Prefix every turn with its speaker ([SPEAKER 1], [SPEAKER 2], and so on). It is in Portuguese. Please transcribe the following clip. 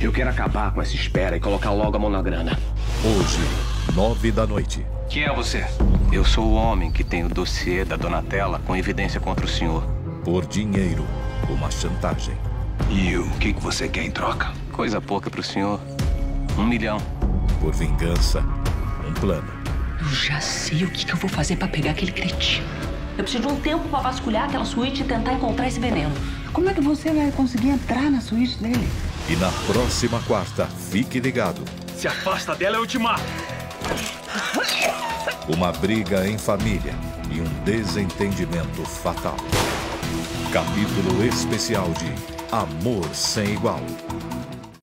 [SPEAKER 1] Eu quero acabar com essa espera e colocar logo a mão na grana.
[SPEAKER 2] Hoje, nove da noite.
[SPEAKER 1] Quem é você? Eu sou o homem que tem o dossiê da Donatella com evidência contra o senhor.
[SPEAKER 2] Por dinheiro, uma chantagem.
[SPEAKER 3] E o que, você quer em troca?
[SPEAKER 1] Coisa pouca pro senhor. Um milhão.
[SPEAKER 2] Por vingança, um plano.
[SPEAKER 4] Eu já sei o que, que eu vou fazer para pegar aquele cretino. Eu preciso de um tempo para vasculhar aquela suíte e tentar encontrar esse veneno.
[SPEAKER 5] Como é que você vai conseguir entrar na suíte dele?
[SPEAKER 2] E na próxima quarta, fique ligado.
[SPEAKER 6] Se afasta dela, eu te mato.
[SPEAKER 2] Uma briga em família e um desentendimento fatal. Capítulo especial de Amor Sem Igual.